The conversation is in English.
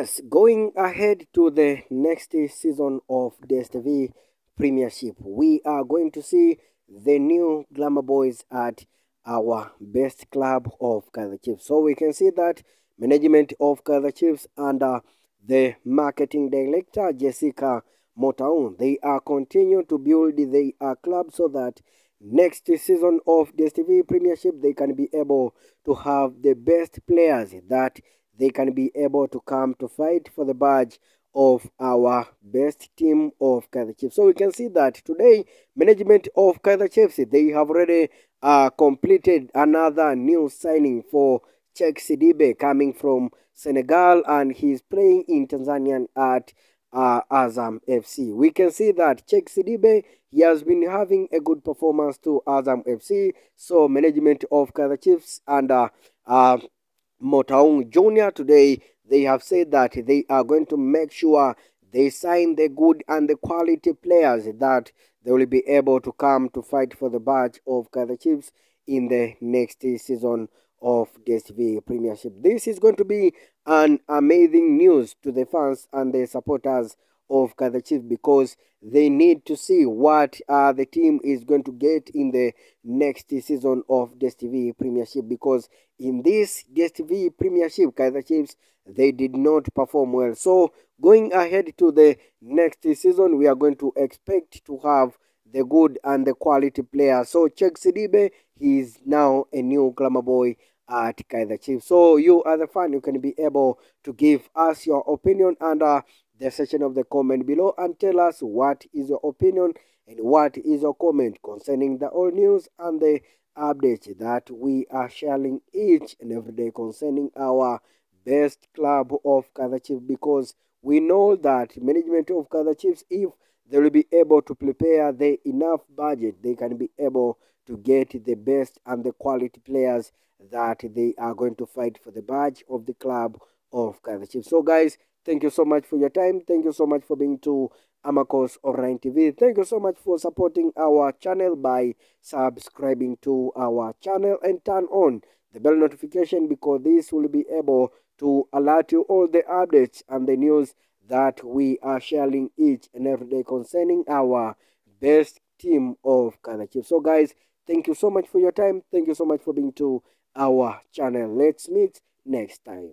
Yes, going ahead to the next season of DSTV Premiership, we are going to see the new Glamour Boys at our best club of Kaizer Chiefs. So we can see that management of Kaizer Chiefs under the marketing director Jessica Motaung, they are continuing to build the uh, club so that next season of DSTV Premiership they can be able to have the best players that they can be able to come to fight for the badge of our best team of Kaizer Chiefs. So we can see that today, management of Kaizer Chiefs, they have already uh, completed another new signing for Cheick Sidibe coming from Senegal and he's playing in Tanzania at uh, Azam FC. We can see that Cheick Sidibe, he has been having a good performance to Azam FC. So management of Kaizer Chiefs and uh, uh, Motaung Jr. today, they have said that they are going to make sure they sign the good and the quality players that they will be able to come to fight for the badge of Kaizer Chiefs in the next season of DSTV Premiership. This is going to be an amazing news to the fans and the supporters of Kaizer Chiefs because they need to see what uh, the team is going to get in the next season of DSTV Premiership because in this DSTV Premiership, Kaizer Chiefs, they did not perform well. So going ahead to the next season, we are going to expect to have the good and the quality players. So Cheick Sidibe, he is now a new glamour boy at Kaizer Chiefs. So you as a fan, you can be able to give us your opinion under the section of the comment below and tell us what is your opinion and what is your comment concerning the old news and the updates that we are sharing each and every day concerning our best club of Kaizer Chiefs because we know that management of Kaizer Chiefs, if they will be able to prepare the enough budget, they can be able to get the best and the quality players that they are going to fight for the badge of the club of Kaizer Chiefs. So guys, thank you so much for your time. Thank you so much for being to Amakhosi Online TV. Thank you so much for supporting our channel by subscribing to our channel and turn on the bell notification because this will be able to alert you all the updates and the news that we are sharing each and every day concerning our best team of Kaizer Chiefs. So guys, thank you so much for your time. Thank you so much for being to our channel. Let's meet next time.